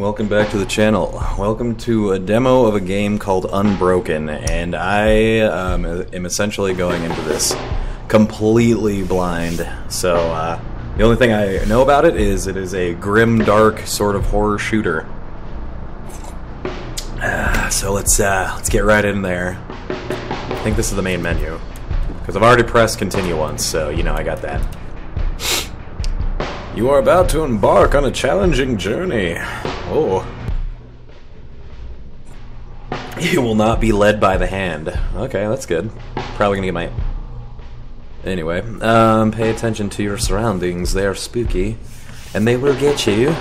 welcome back to the channel. Welcome to a demo of a game called Unbroken, and I um, am essentially going into this completely blind. So, uh, the only thing I know about it is it is a grim, dark sort of horror shooter. Uh, so let's uh, let's get right in there. I think this is the main menu because I've already pressed continue once, so you know I got that. You are about to embark on a challenging journey. Oh. You will not be led by the hand. Okay, that's good. Probably gonna get my... Anyway, um, pay attention to your surroundings. They are spooky. And they will get you.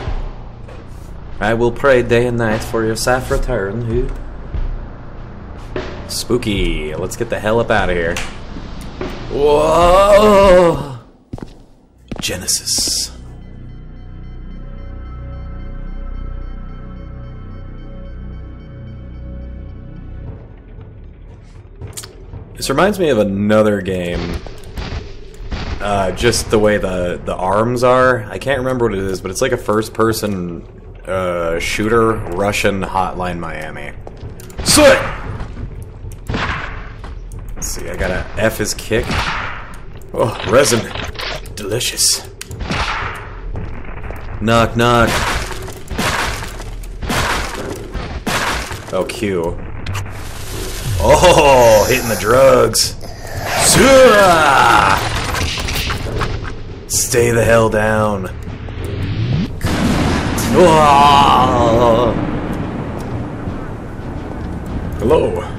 I will pray day and night for your safe return, who? Spooky. Let's get the hell up out of here. Whoa! Genesis. This reminds me of another game. Uh, just the way the the arms are. I can't remember what it is, but it's like a first-person uh, shooter Russian Hotline Miami. Sit. Let's see. I got a F is kick. Oh, resin, delicious. Knock knock. Oh, Q. Oh, hitting the drugs. Stay the hell down. Hello.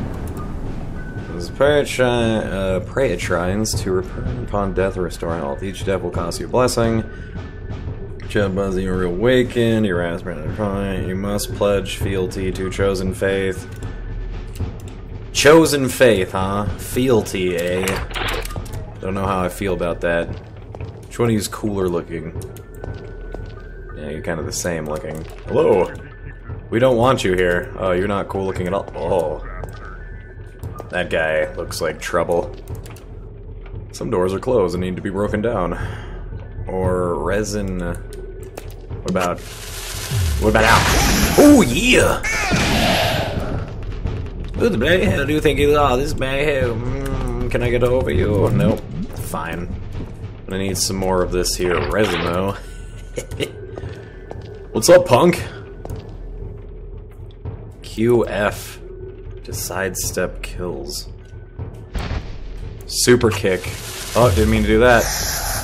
Prayer, at uh, pray at shrines to return upon death or restore health. Each death will cost you a blessing. Chad Buzzy, you awaken, you raspberry you must pledge fealty to chosen faith. Chosen faith, huh? Fealty, eh? Don't know how I feel about that. Which one you's cooler looking? Yeah, you're kind of the same looking. Hello! We don't want you here. Oh, you're not cool looking at all. Oh. That guy looks like trouble. Some doors are closed and need to be broken down. Or resin... What about... What about out? Oh, yeah! Who the hell do you think you are? This man here. Mm, can I get over you? Nope. Fine. I need some more of this here though. What's up, punk? QF to sidestep kills. Super kick. Oh, didn't mean to do that.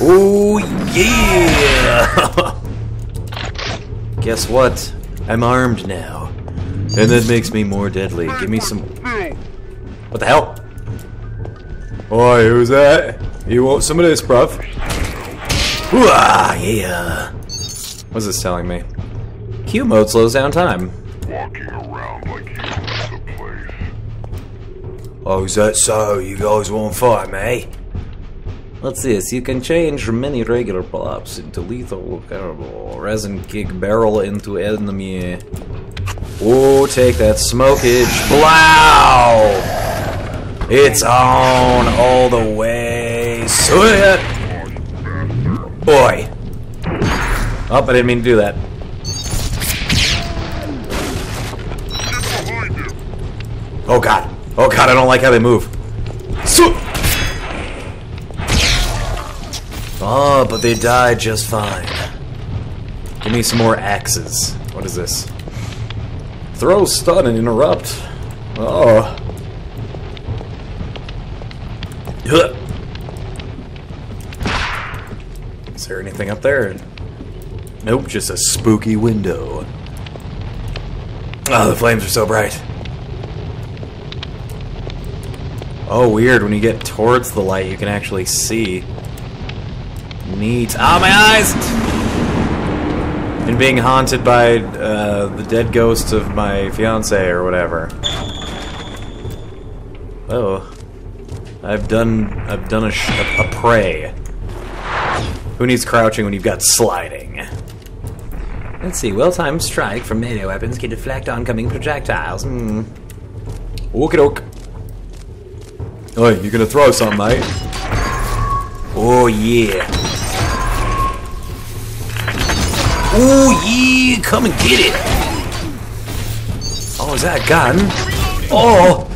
Oh yeah! Guess what? I'm armed now. And that makes me more deadly. Give me some... What the hell? Oi, who's that? You want some of this, bruv? Ooh, yeah. What's this telling me? Q mode slows down time. Walking around like. Oh, is that so? You guys want to fight me? What's this? You can change many regular props into lethal terrible resin kick barrel into enemy. Oh, take that smokage. Blow! It's on all the way. Sweat! Boy. Oh, I didn't mean to do that. Oh god. Oh god, I don't like how they move. Oh, but they died just fine. Give me some more axes. What is this? Throw, stun, and interrupt. Oh. Is there anything up there? Nope, just a spooky window. Oh, the flames are so bright. Oh, weird. When you get towards the light, you can actually see. Neat. Ah, my eyes! And being haunted by uh, the dead ghost of my fiance or whatever. Oh. I've done I've done a, a, a prey. Who needs crouching when you've got sliding? Let's see. Well-timed strike from melee weapons can deflect oncoming projectiles. Hmm. Okie doke. Oi, you gonna throw something, mate? Oh yeah. Oh yeah, come and get it. Oh, is that a gun? Oh!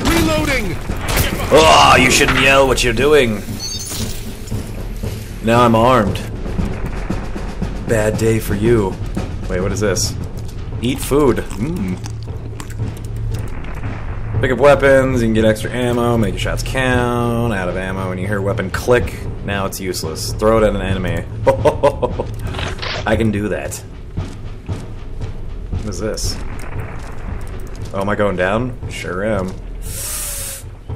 Reloading! Oh, you shouldn't yell what you're doing. Now I'm armed. Bad day for you. Wait, what is this? Eat food. Mmm. Pick up weapons, you can get extra ammo, make your shots count, out of ammo, when you hear weapon click, now it's useless. Throw it at an enemy. I can do that. What is this? Oh, am I going down? Sure am.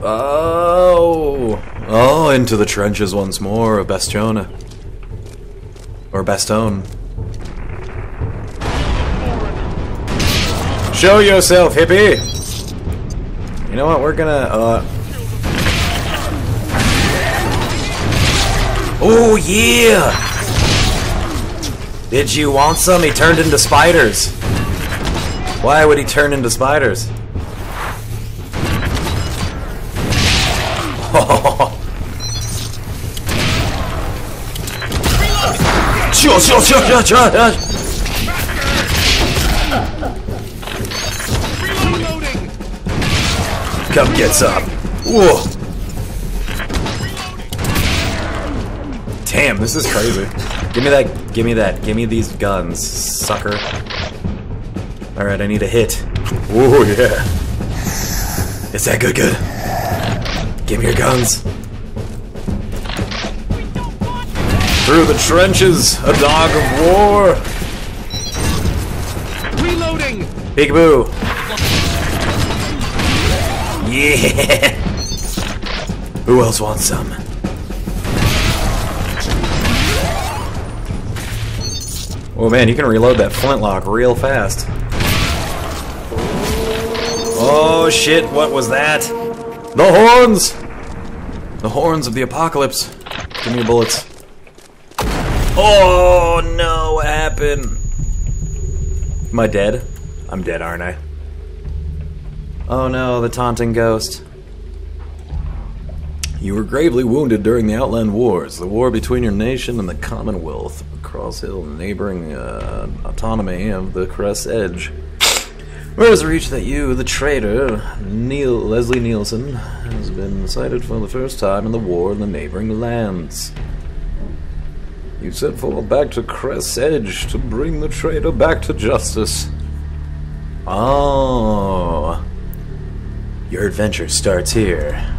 Oh! Oh, into the trenches once more of Bastiona. Or Bastone. Show yourself, hippie! You know what, we're gonna, uh... Oh, yeah! Did you want some? He turned into spiders. Why would he turn into spiders? Sure, sure, sure, sure, sure, sure. Come get some. Whoa. Damn, this is crazy. Give me that, give me that, give me these guns, sucker. Alright, I need a hit. Oh yeah. Is that good, good? Give me your guns. Through the trenches, a dog of war. Reloading! Peekaboo. Yeah. Who else wants some? Oh man, you can reload that flintlock real fast. Oh shit, what was that? The horns! The horns of the apocalypse. Give me bullets. Oh no, what happened? Am I dead? I'm dead, aren't I? Oh no, the taunting ghost. You were gravely wounded during the Outland Wars, the war between your nation and the Commonwealth, Cross Hill, neighboring uh, autonomy of the Crest Edge. Whereas reached that you, the traitor, Neil Leslie Nielsen, has been sighted for the first time in the war in the neighboring lands. You set forth back to Crest Edge to bring the traitor back to justice. Oh. Your adventure starts here.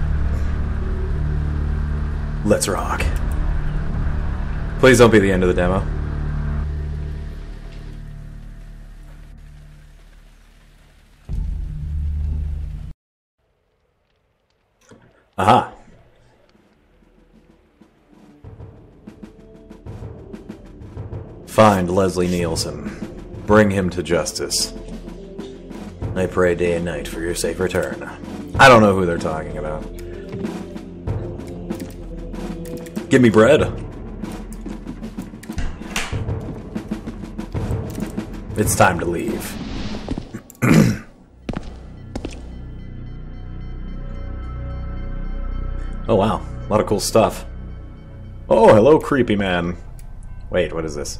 Let's rock. Please don't be the end of the demo. Aha. Find Leslie Nielsen. Bring him to justice. I pray day and night for your safe return. I don't know who they're talking about. Give me bread. It's time to leave. oh wow, a lot of cool stuff. Oh, hello, creepy man. Wait, what is this?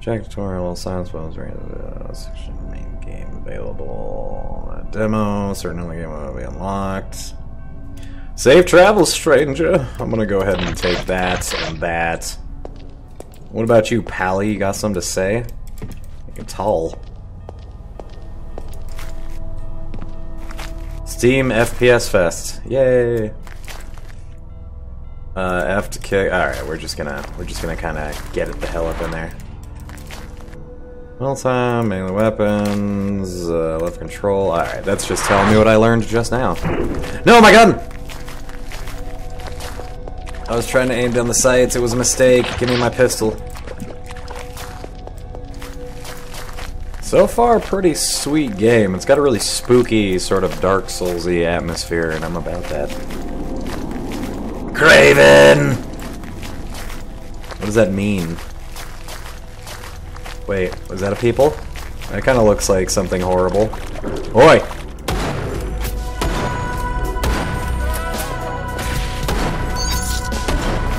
Check tutorial, science files, uh, section, main game available. Demo, certainly game will be unlocked. Safe travels, stranger. I'm gonna go ahead and take that and that. What about you, Pally? You got something to say? You're tall. Steam FPS Fest. Yay! Uh, F to kick. All right, we're just gonna we're just gonna kind of get it the hell up in there. Well time, melee weapons, uh, left control. All right, that's just telling me what I learned just now. No, my gun! I was trying to aim down the sights. It was a mistake. Give me my pistol. So far, pretty sweet game. It's got a really spooky, sort of Dark Soulsy atmosphere, and I'm about that. Craven! What does that mean? Wait, was that a people? That kind of looks like something horrible. Oi!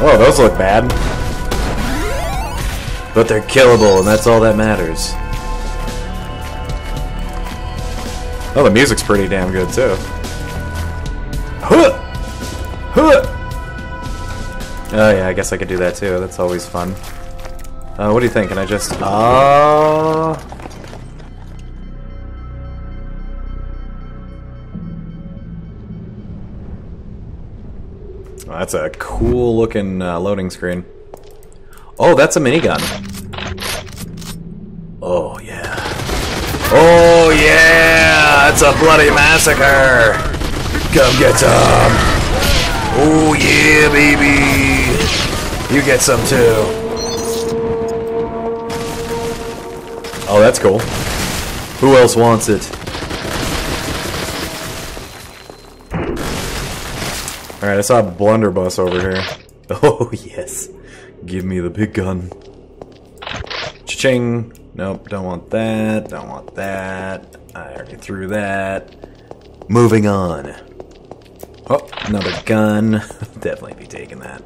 Oh, those look bad. But they're killable, and that's all that matters. Oh, the music's pretty damn good too. Huh! Huh! Oh yeah, I guess I could do that too. That's always fun. Uh, what do you think? Can I just... Uh... that's a cool looking uh, loading screen. Oh, that's a minigun. Oh, yeah. Oh, yeah! It's a bloody massacre! Come get some! Oh, yeah, baby! You get some, too. Oh, that's cool. Who else wants it? Alright, I saw a blunderbuss over here. Oh, yes. Give me the big gun. Cha-ching! Nope, don't want that, don't want that. I already threw that. Moving on. Oh, another gun. Definitely be taking that.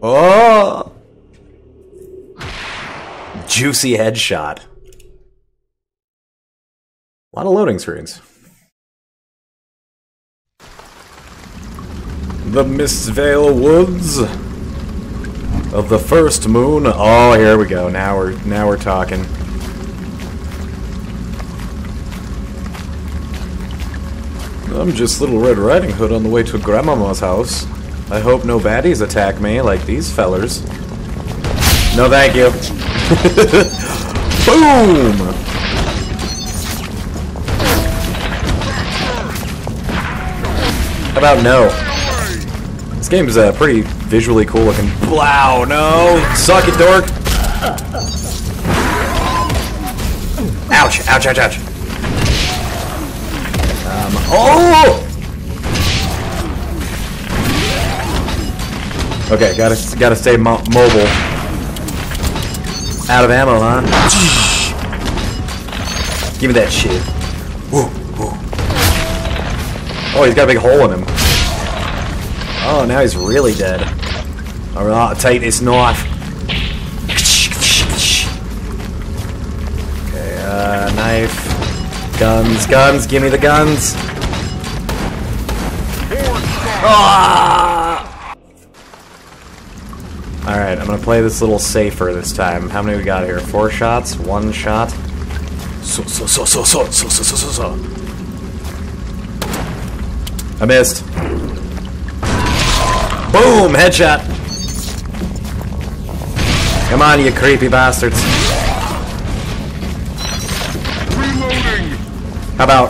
Oh! Juicy headshot. A lot of loading screens. The Mistvale Woods of the first moon. Oh, here we go. Now we're now we're talking. I'm just Little Red Riding Hood on the way to Grandmama's house. I hope no baddies attack me like these fellers. No, thank you. Boom! How about no? This game is uh, pretty visually cool looking. Wow, no! Suck it, dork! Ouch, ouch, ouch, ouch. Um, oh! Okay, gotta gotta stay mo mobile. Out of ammo, huh? Give me that shit. Woo. Oh, he's got a big hole in him. Oh, now he's really dead. Alright, take this knife. Okay, uh, knife. Guns, guns, give me the guns. Ah! Alright, I'm gonna play this little safer this time. How many we got here? Four shots? One shot? So, so, so, so, so, so, so, so, so. I missed. Boom! Headshot! Come on, you creepy bastards. Reloading! How about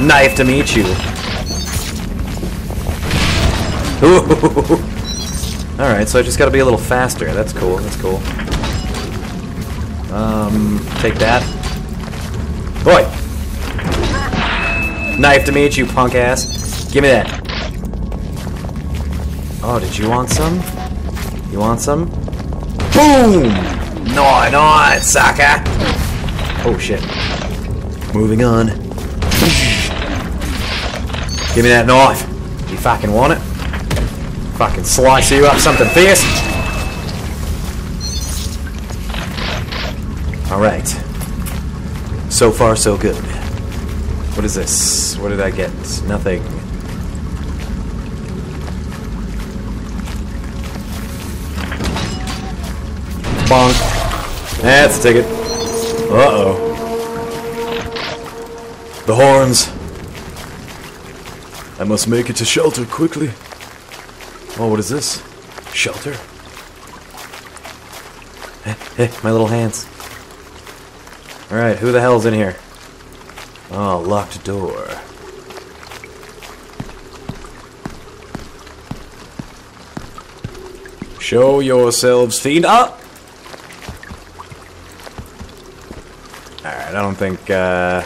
knife to meet you? Alright, so I just gotta be a little faster. That's cool, that's cool. Um, take that. Boy! Knife to meet you, punk ass. Give me that. Oh, did you want some? You want some? Boom! No, no, sucker! Oh, shit. Moving on. Give me that knife. You fucking want it? Fucking slice you up something fierce. Alright. So far, so good. What is this? What did I get? Nothing. Bonk. That's a ticket. Uh-oh. The horns. I must make it to shelter quickly. Oh, what is this? Shelter? My little hands. Alright, who the hell's in here? Oh, locked door. Show yourselves, fiend. Up! Alright, I don't think, uh...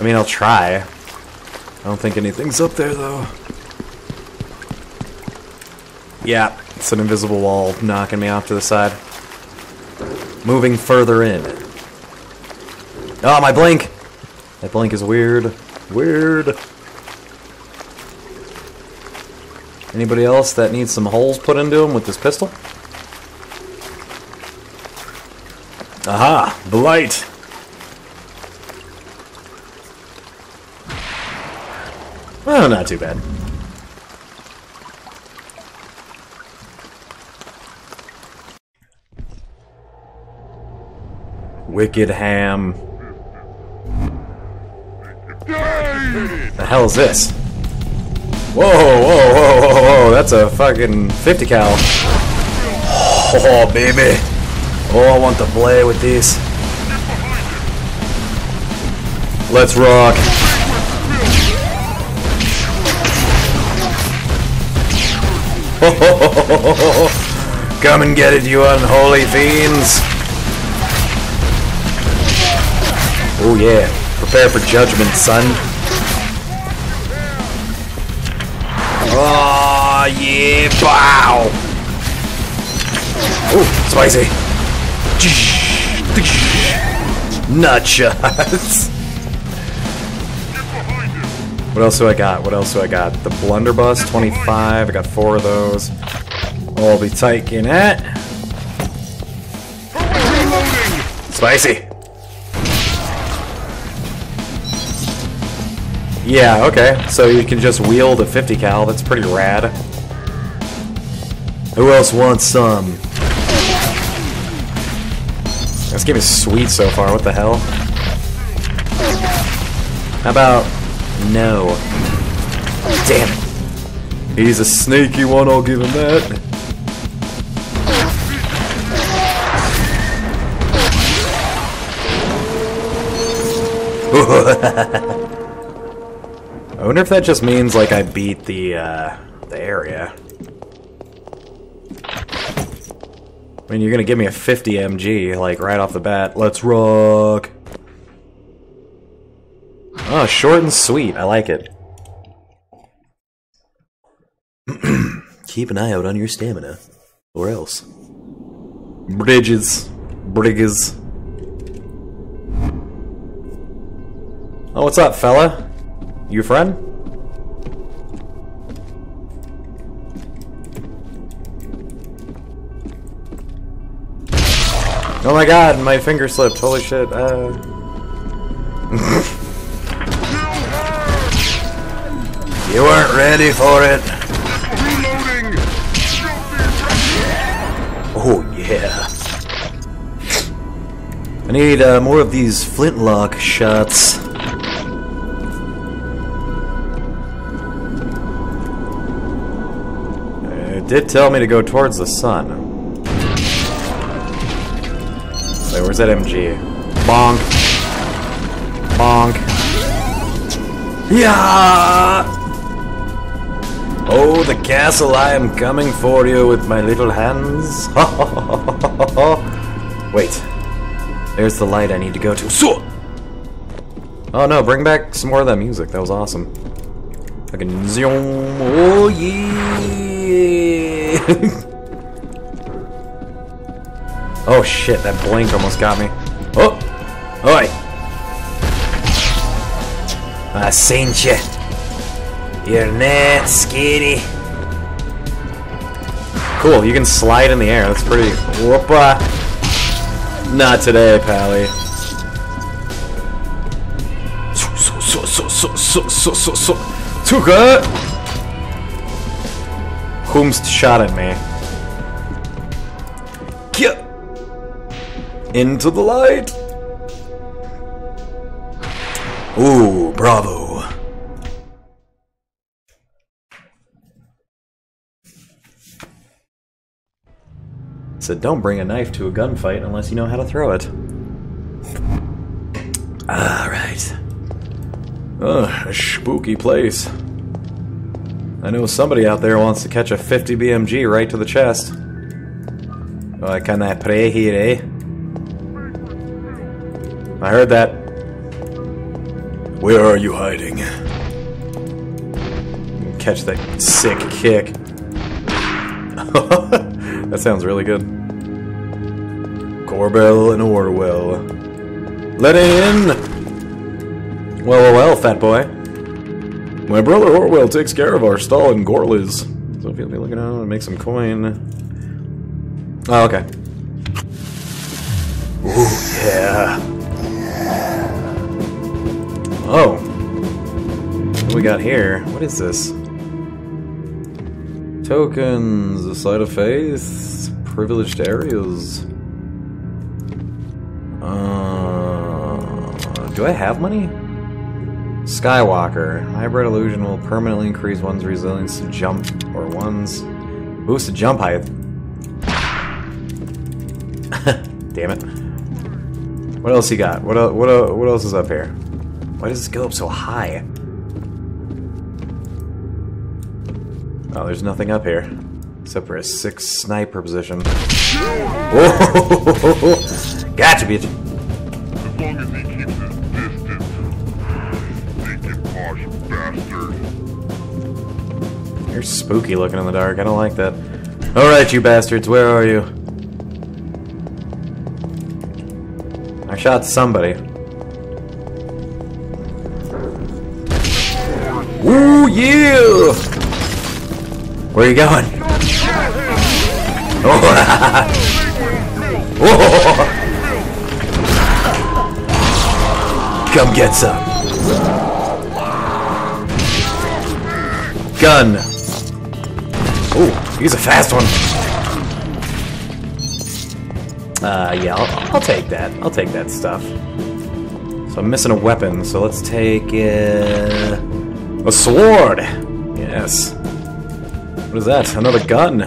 I mean, I'll try. I don't think anything's up there, though. Yeah, it's an invisible wall knocking me off to the side. Moving further in. Oh, my blink! That blink is weird. Weird. Anybody else that needs some holes put into him with this pistol? Aha! The Well, not too bad. Wicked ham. The hell is this? Whoa, whoa, whoa, whoa, whoa, that's a fucking 50 cal. Oh, baby. Oh, I want to play with these. Let's rock. Come and get it, you unholy fiends. Oh yeah, prepare for judgment, son. Oh yeah, bow! Oh, spicy. Nut shots. What else do I got? What else do I got? The blunderbuss, 25. I got four of those. I'll be taking it. Spicy. Yeah, okay. So you can just wield a 50 cal. That's pretty rad. Who else wants some? This game is sweet so far. What the hell? How about no? Damn it. He's a sneaky one, I'll give him that. I wonder if that just means like I beat the uh, the area. I mean, you're gonna give me a 50 MG like right off the bat. Let's rock. Oh, short and sweet. I like it. Keep an eye out on your stamina. Or else. Bridges. Briggas. Oh, what's up, fella? You friend? Oh my god, my finger slipped. Holy shit. Uh... You weren't ready for it. Reloading! Oh, yeah. I need uh, more of these flintlock shots. It did tell me to go towards the sun. Wait, where's that MG? Bonk. Bonk. Yeah! The castle, I am coming for you with my little hands. Wait. There's the light I need to go to. So oh no, bring back some more of that music. That was awesome. Fucking zoom. Oh yeah. oh shit, that blink almost got me. Oh! Oi! I seen you. You're not skinny. Cool, you can slide in the air. That's pretty. Whoopa. Not today, Pally. So so so so so so so so. Too good. Whomst shot at me. Get into the light. Ooh, bravo. Said don't bring a knife to a gunfight unless you know how to throw it. Alright. Ugh, a spooky place. I know somebody out there wants to catch a 50 BMG right to the chest. Oh, can I pray here, eh? I heard that. Where are you hiding? Catch that sick kick. that sounds really good. Corbell and Orwell. Let in! Well, well, well, fat boy. My brother Orwell takes care of our stall in Gorliz. So if you'll be looking out and make some coin. Oh, okay. Ooh, yeah. Oh. What we got here? What is this? Tokens, a site of faith, privileged areas. Uh, do I have money? Skywalker. Hybrid illusion will permanently increase one's resilience to jump or one's boost to jump height. Damn it. What else you got? What what what else is up here? Why does this go up so high? Oh, there's nothing up here. Except for a six sniper position. Whoa! Gotcha, bitch! As long as he keeps his distance. Sneaky posh bastard. You're spooky looking in the dark. I don't like that. Alright, you bastards, where are you? I shot somebody. Ooh, yeah! Where are you going? Oh. Oh. Come get some. Gun. Oh, he's a fast one. Uh, yeah, I'll, I'll take that. I'll take that stuff. So I'm missing a weapon, so let's take uh, a sword. Yes. What is that? Another gun.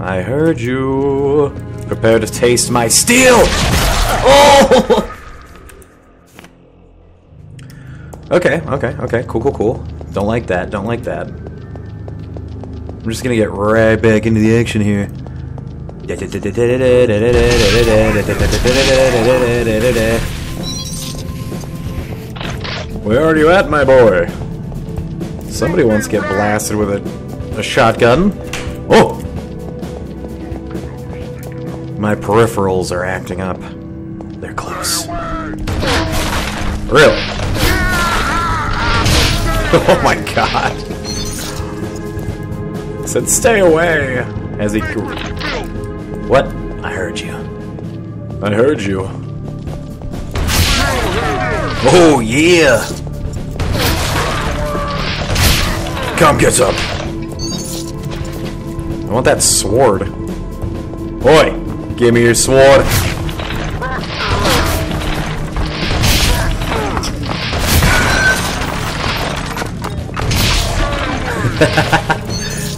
I heard you. Prepare to taste my steel. Oh! Okay, okay, okay. Cool, cool, cool. Don't like that. Don't like that. I'm just gonna get right back into the action here. Where are you at, my boy? Somebody wants to get blasted with a, a shotgun. Oh! My peripherals are acting up. They're close. Really? Oh my god. I Said stay away as he What? I heard you. I heard you. Oh yeah. Come get some. I want that sword. Boy, give me your sword.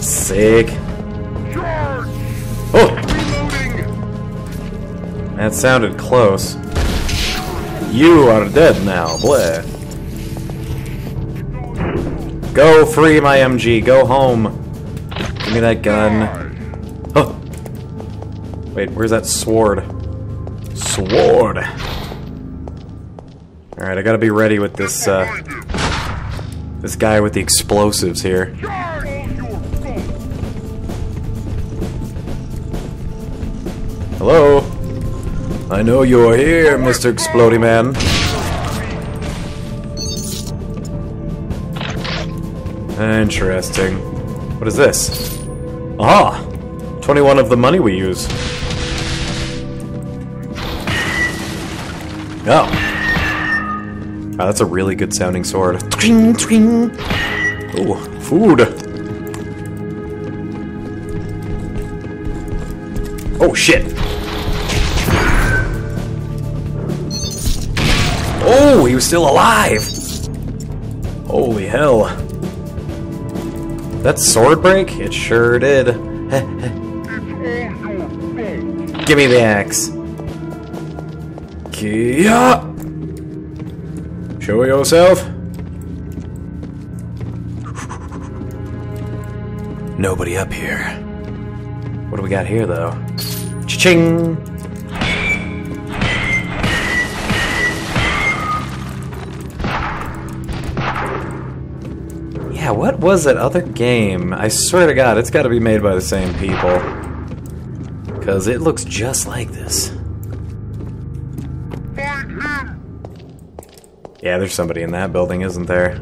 Sick. Oh, that sounded close. You are dead now, Blair. Go free my MG. Go home. Give me that gun. Oh. Wait, where's that sword? Sword. Alright, I gotta be ready with this, uh, this guy with the explosives here. Hello? I know you're here, Mr. Explody Man. Interesting. What is this? Aha! 21 of the money we use. Oh. Wow, that's a really good sounding sword. Ooh, food. Oh shit. Oh, he was still alive! Holy hell. That sword break? It sure did. Give me the axe. Kia! Show yourself. Nobody up here. What do we got here, though? Cha-ching! Yeah, what was that other game? I swear to God, it's got to be made by the same people. Because it looks just like this. Yeah, there's somebody in that building, isn't there?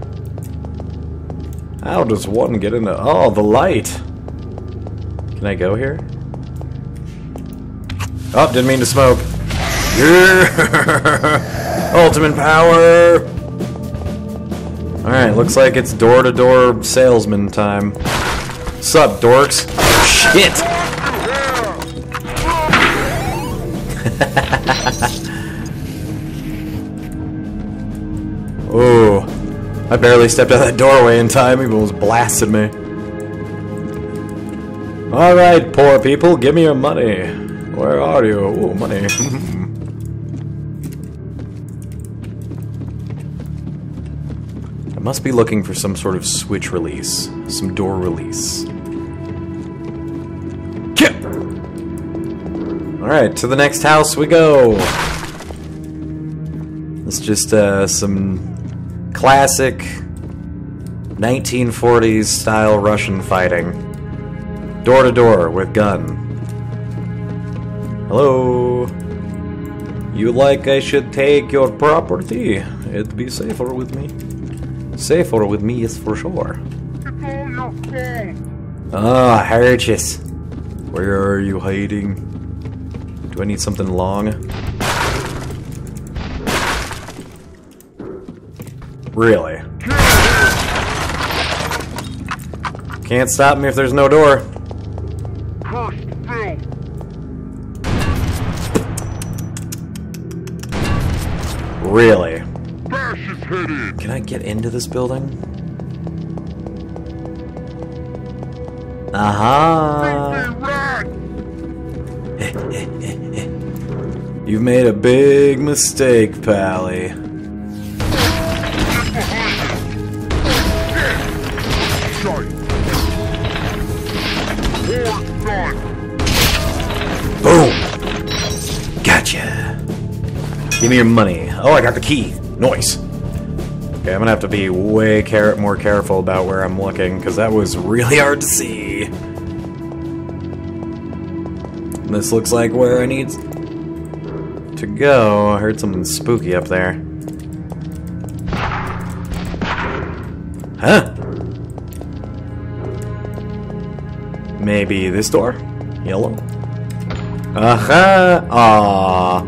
How does one get into... Oh, the light! Can I go here? Oh, didn't mean to smoke. Yeah! Ultimate power! Alright, looks like it's door-to-door salesman time. Sup, dorks? Shit! oh, I barely stepped out that doorway in time, he almost blasted me. Alright, poor people, give me your money. Where are you? Oh, money. must be looking for some sort of switch release. Some door release. Kip! Alright, to the next house we go! It's just uh, some classic 1940s style Russian fighting. Door to door with gun. Hello? You like I should take your property? It'd be safer with me. Safer with me is for sure. It's all your. Ah, Herches. Where are you hiding? Do I need something long? Really? Can't stop me if there's no door. Really? Get into this building? Aha! Filthy rat. You've made a big mistake, Pally. Boom! Gotcha. Give me your money. Oh, I got the key. Noise. Okay, I'm gonna have to be way care more careful about where I'm looking, because that was really hard to see. This looks like where I need to go. I heard something spooky up there. Huh? Maybe this door? Yellow? Aha! Aw.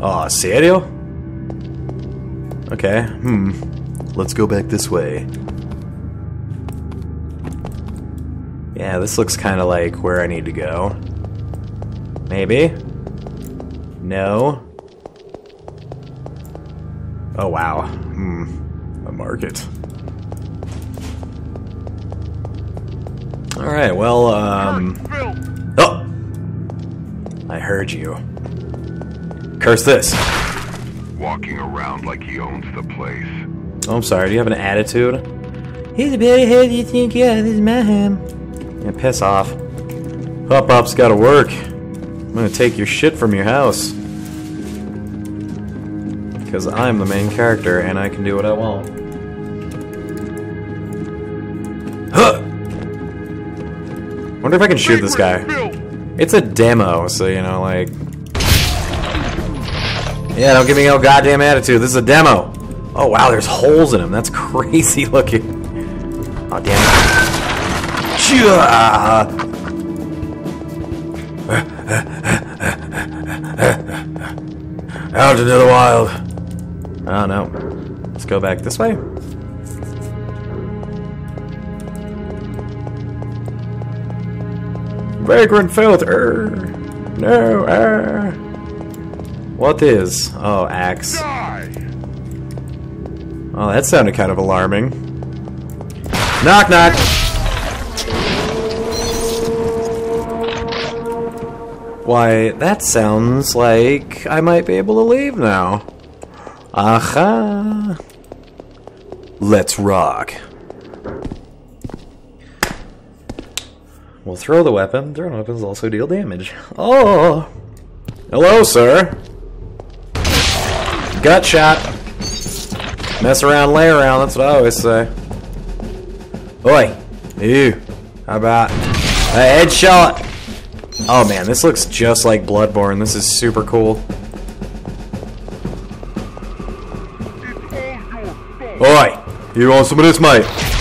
Aw, serio? Okay, hmm. Let's go back this way. Yeah, this looks kind of like where I need to go. Maybe? No? Oh, wow. Hmm. A market. Alright, well, um... Oh! I heard you. Curse this. Walking around like he owns the place. Oh, I'm sorry. Do you have an attitude? He's a better head you think, yeah, this is my him. Yeah, piss off. Hop Pop's gotta work. I'm gonna take your shit from your house. Because I'm the main character and I can do what I want. Huh! Wonder if I can shoot this guy. It's a demo, so you know, like. Yeah, don't give me no goddamn attitude. This is a demo. Oh wow, there's holes in him. That's crazy looking. Oh damn it. Out into the wild. Oh no. Let's go back this way. Vagrant filth. Er. No. Er. What is? Oh, axe. Oh, that sounded kind of alarming. Knock, knock. Why, that sounds like I might be able to leave now. Aha. Let's rock. We'll throw the weapon. Thrown weapons also deal damage. Oh! Hello, sir. Gut shot. Mess around, lay around, that's what I always say. Oi! Ew. How about a headshot? Oh man, this looks just like Bloodborne. This is super cool. All. Oi! You want some of this, mate?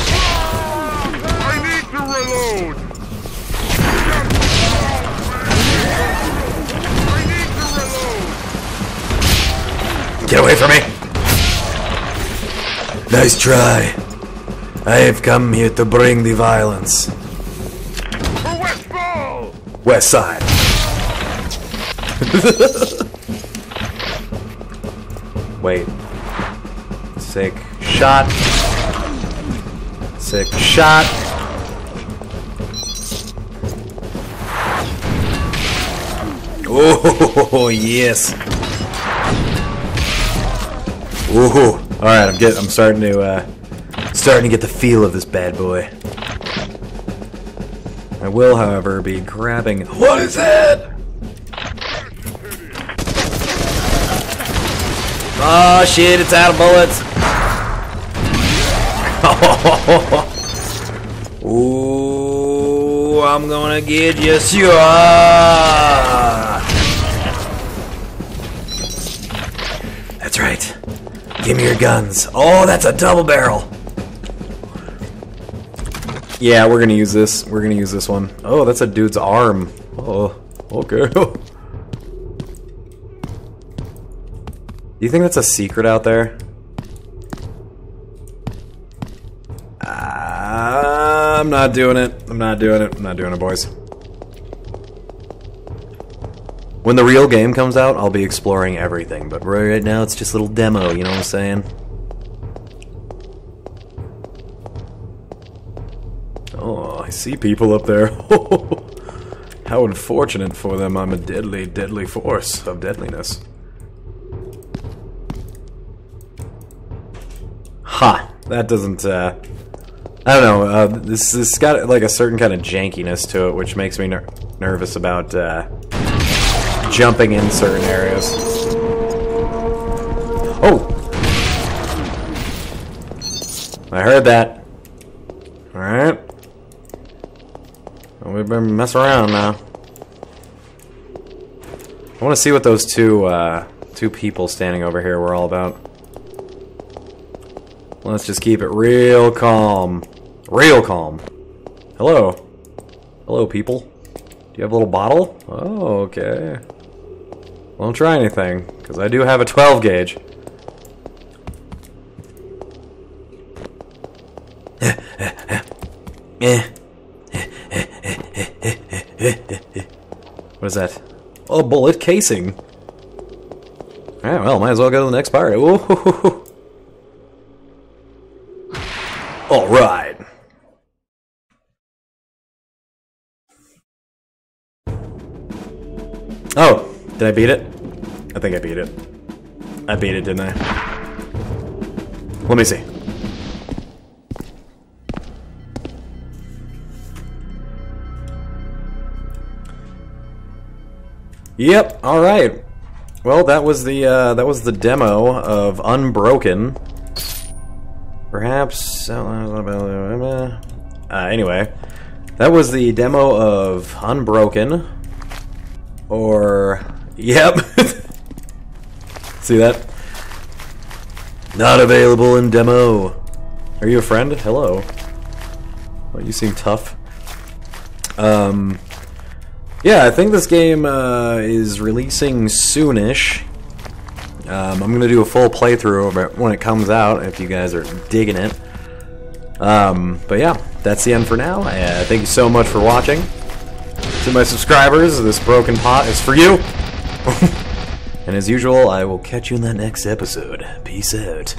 Nice try. I have come here to bring the violence. For Westfall! West side. Wait. Sick shot. Sick shot. Oh yes. Ooh. All right, I'm get. I'm starting to. Uh, starting to get the feel of this bad boy. I will, however, be grabbing. What is that? Oh shit! It's out of bullets. Ooh, I'm gonna get you, sure. Give me your guns. Oh, that's a double barrel. Yeah, we're gonna use this. We're gonna use this one. Oh, that's a dude's arm. Oh, okay. Do you think that's a secret out there? Uh, I'm not doing it. I'm not doing it. I'm not doing it, boys. When the real game comes out, I'll be exploring everything, but right now it's just a little demo, you know what I'm saying? Oh, I see people up there. How unfortunate for them I'm a deadly, deadly force of deadliness. Ha! That doesn't, uh... I don't know, uh, this, this got like a certain kind of jankiness to it, which makes me ner nervous about, uh, jumping in certain areas. Oh! I heard that. Alright. Well, we better mess around now. I want to see what those two, uh, two people standing over here were all about. Let's just keep it real calm. Real calm. Hello. Hello, people. Do you have a little bottle? Oh, okay. Won't try anything, because I do have a 12 gauge. what is that? Oh, bullet casing. Alright, well, might as well go to the next part. Alright. Oh, did I beat it? I think I beat it. I beat it, didn't I? Let me see. Yep, alright. Well, that was the, uh, that was the demo of Unbroken. Perhaps... Uh, anyway. That was the demo of Unbroken. Or... Yep. See that? Not available in demo. Are you a friend? Hello. Well, you seem tough. Um... Yeah, I think this game uh, is releasing soonish. Um, I'm gonna do a full playthrough of it when it comes out, if you guys are digging it. Um, but yeah, that's the end for now. Uh, thank you so much for watching. To my subscribers, this broken pot is for you. and as usual, I will catch you in that next episode. Peace out.